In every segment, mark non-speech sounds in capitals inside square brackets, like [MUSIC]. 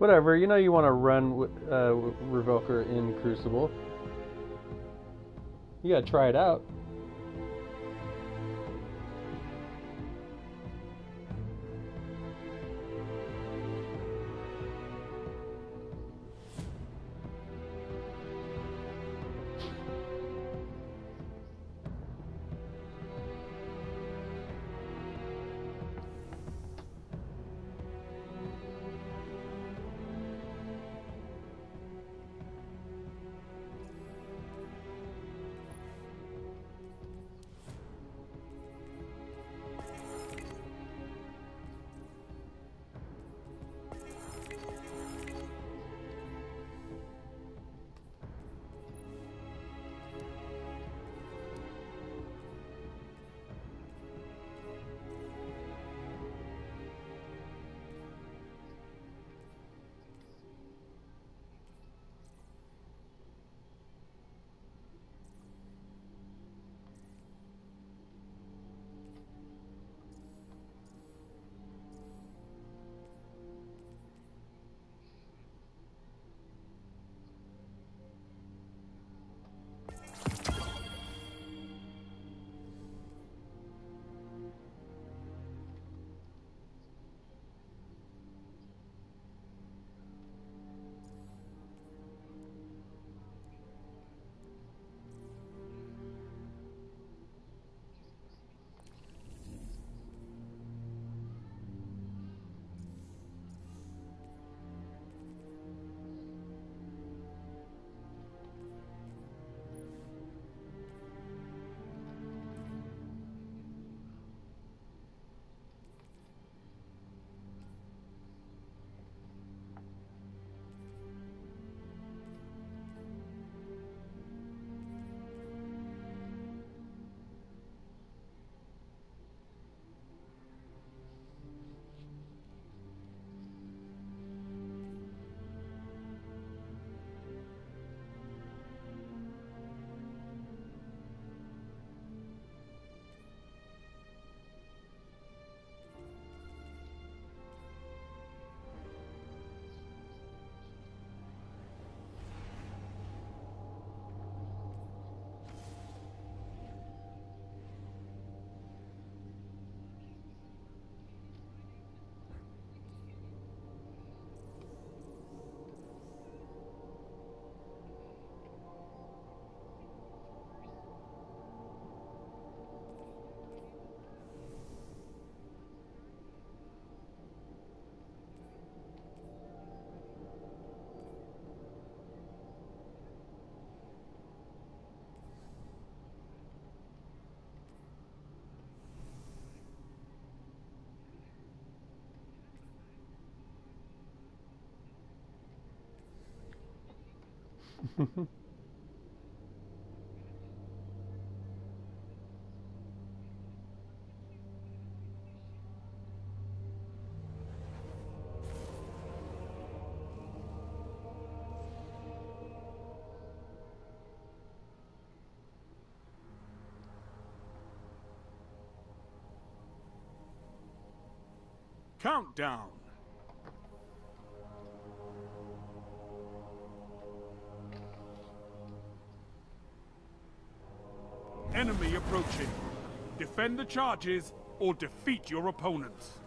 Whatever, you know you want to run uh, Revoker in Crucible. You gotta try it out. Countdown. Enemy approaching. Defend the charges or defeat your opponents.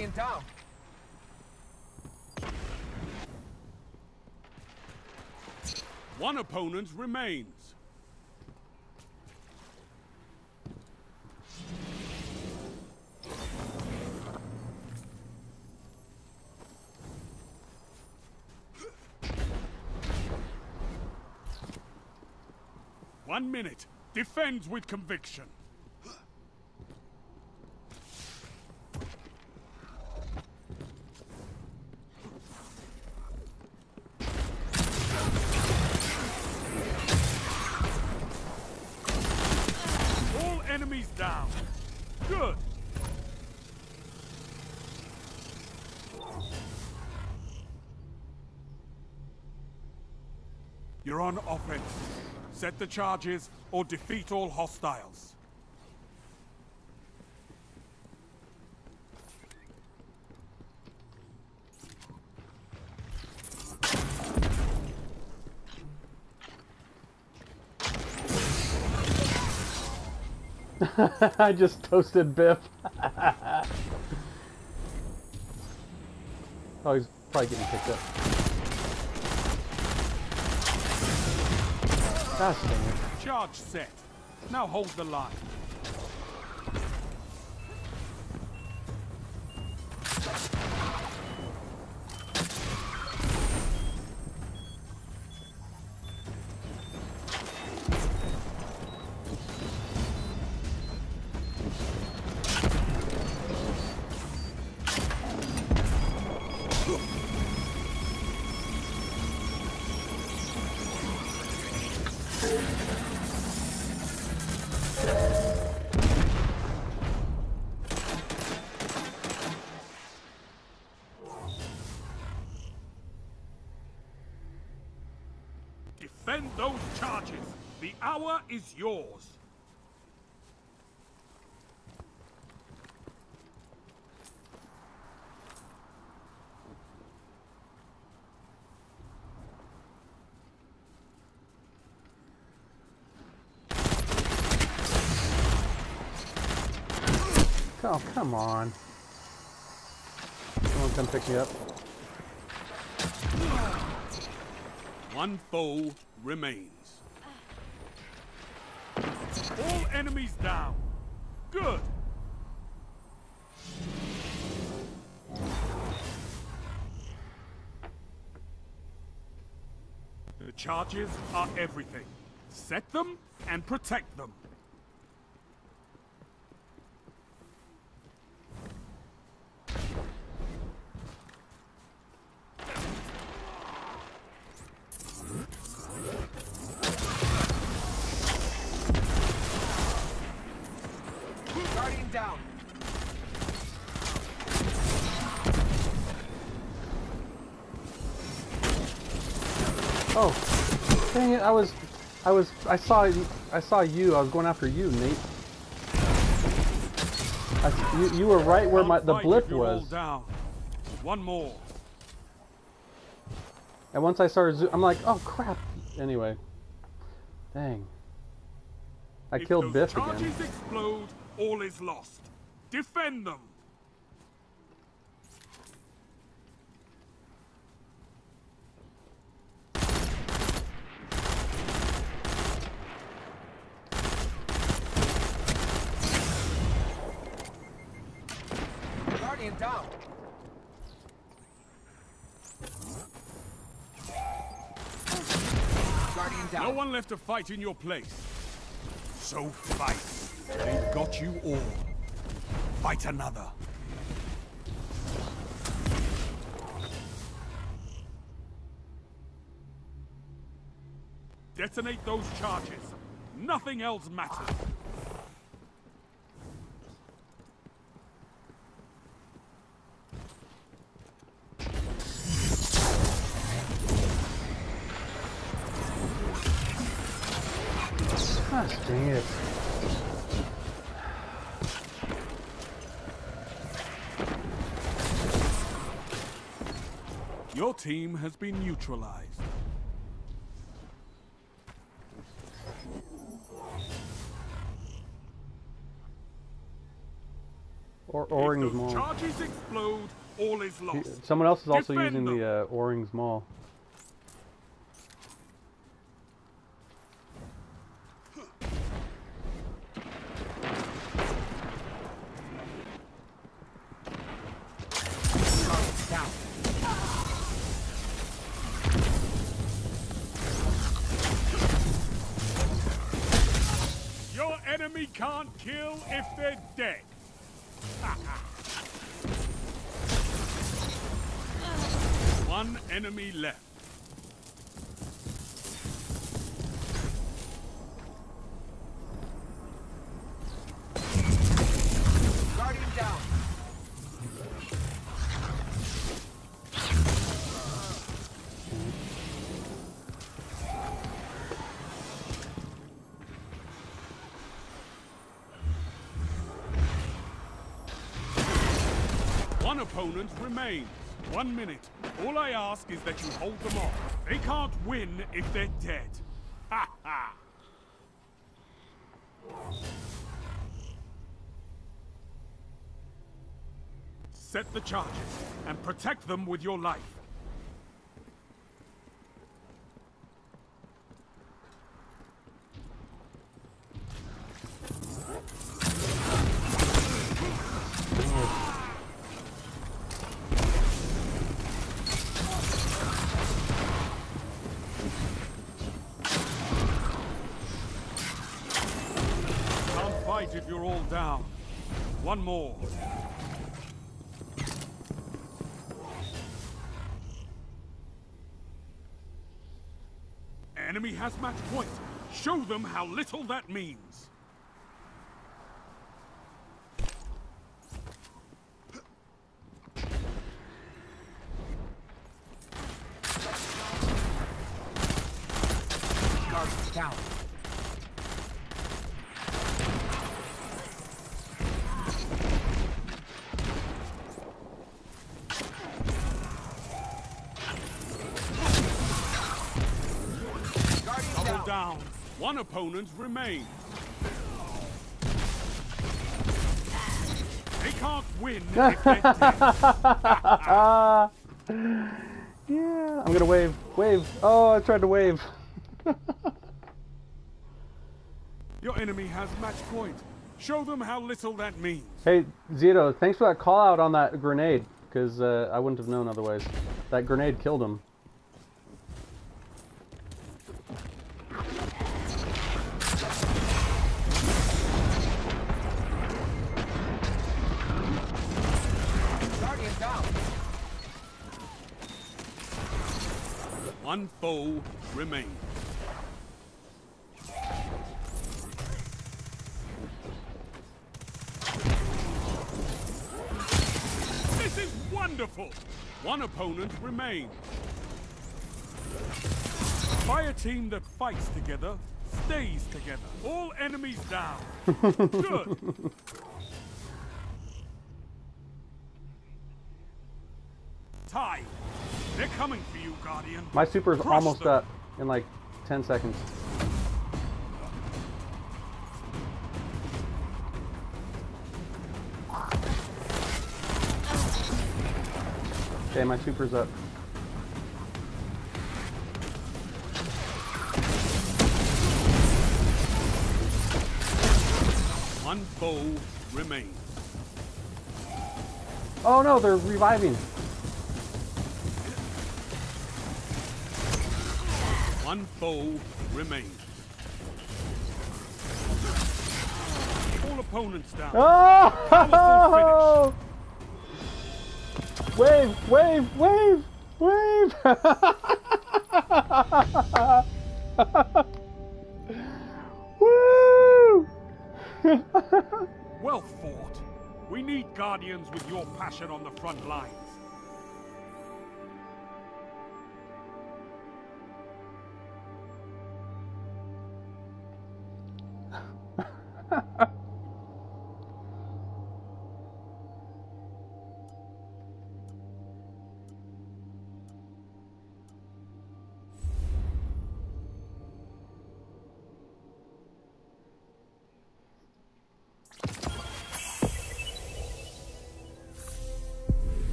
Guardian down. One opponent remains. One minute. Defends with conviction. Enemies down. Good. You're on offense. Set the charges or defeat all hostiles. [LAUGHS] I just toasted Biff. [LAUGHS] oh, he's probably getting picked up. Gosh dang it. Charge set. Now hold the line. Defend those charges. The hour is yours. Oh, come on. Someone come pick me up. One foe remains. All enemies down. Good. The charges are everything. Set them and protect them. Guardian down. Oh, dang it! I was, I was, I saw, I saw you. I was going after you, Nate. I, you, you were right where my the blip was, down. One more. and once I started, I'm like, oh crap. Anyway, dang. I If killed Biff charges again. explode, all is lost. Defend them. Guardian down. Guardian down. No one left to fight in your place. So fight. They've got you all. Fight another. Detonate those charges. Nothing else matters. Your team has been neutralized. Or Orewing's those Maul. charges explode, all is He- Someone else is also Defend using them. the uh, Orewing's Maul. Down. Enemy can't kill if they're dead. [LAUGHS] One enemy left. One opponent remains. One minute. All I ask is that you hold them off. They can't win if they're dead. Ha ha! Set the charges and protect them with your life. Can't fight if you're all down. One more. Enemy has match point. Show them how little that means. Down. One opponent remains. They can't win if they're dead. Yeah, I'm gonna wave. Wave. Oh, I tried to wave. [LAUGHS] Your enemy has match point. Show them how little that means. Hey, Zito, thanks for that call out on that grenade, because uh, I wouldn't have known otherwise. That grenade killed him. One foe remains. This is wonderful! One opponent remains. Fire team that fights together stays together. All enemies down. [LAUGHS] Good. Tie. They're coming for you, Guardian. My super is almost them. up in like 10 seconds. Okay, my super's up. One foe remains. Oh no, they're reviving. One foe remains. All opponents down. Oh! Wave, wave, wave, wave! [LAUGHS] Woo! [LAUGHS] Well fought. We need guardians with your passion on the front lines.